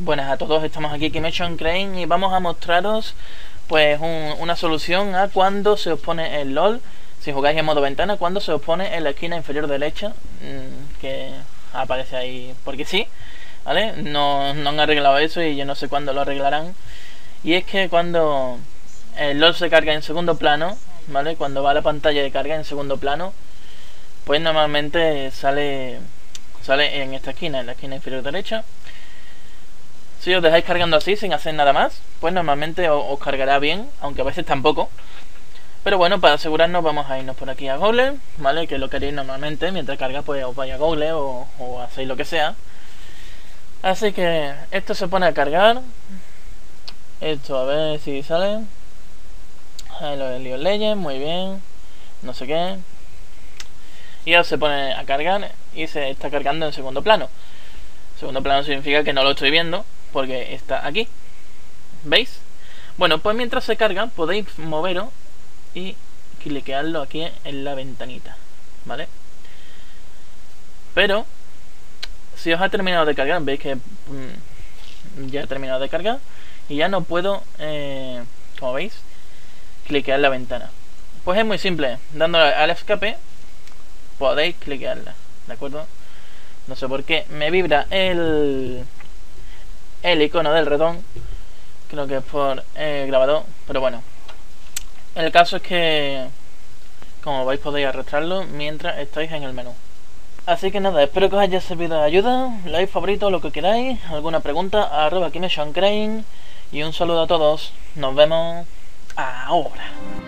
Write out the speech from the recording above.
Buenas a todos, estamos aquí Kimation Crane y vamos a mostraros pues una solución a cuando se os pone el LOL, si jugáis en modo ventana, cuando se os pone en la esquina inferior derecha, mm, que aparece ahí porque sí, ¿vale? No, no han arreglado eso y yo no sé cuándo lo arreglarán. Y es que cuando el LOL se carga en segundo plano, ¿vale? Cuando va a la pantalla de carga en segundo plano, pues normalmente sale, sale en esta esquina, en la esquina inferior derecha si os dejáis cargando así sin hacer nada más, pues normalmente os, cargará bien, aunque a veces tampoco. Pero bueno, para asegurarnos vamos a irnos por aquí a Google, ¿vale? Que lo queréis normalmente, mientras carga pues os vais a Google o, o hacéis lo que sea. Así que esto se pone a cargar. Esto a ver si sale. Ahí lo de League Legends, muy bien. No sé qué. Y ahora se pone a cargar y se está cargando en segundo plano. Segundo plano significa que no lo estoy viendo, porque está aquí. ¿Veis? Bueno, pues mientras se carga podéis moveros y cliquearlo aquí en la ventanita, ¿vale? Pero, si os ha terminado de cargar, veis que mm, ya ha terminado de cargar y ya no puedo, eh, como veis, cliquear la ventana. Pues es muy simple, dándole al escape podéis cliquearla, ¿de acuerdo? No sé por qué me vibra el el icono del ratón. Creo que es por el grabador, pero bueno. El caso es que, como veis, podéis arrastrarlo mientras estáis en el menú. Así que nada, espero que os haya servido de ayuda, like, favorito, lo que queráis, alguna pregunta, arroba Crane y un saludo a todos. Nos vemos ahora.